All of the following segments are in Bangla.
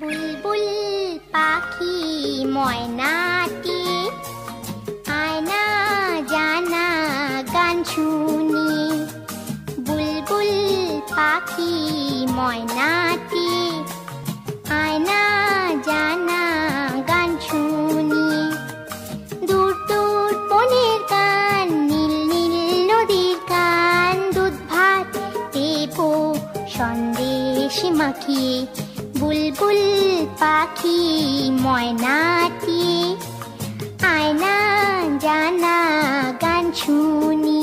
বুলবুল পাখি, ময়নাটি আয়না জানা গান শুনি। বুলবুল পাখি, ময়নাটি আয়না জানা গান শুনি। দূর দূর বনের গান, নীল নীল নদীর গান, দুধ ভাত দেব, সন্দেশ মাখিয়ে বুলবুল পাখি ময়নাটি আয়না জানা গান শুনি।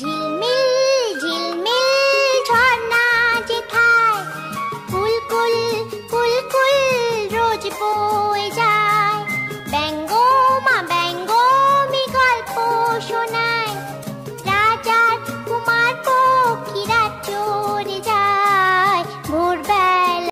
ঝিলমিল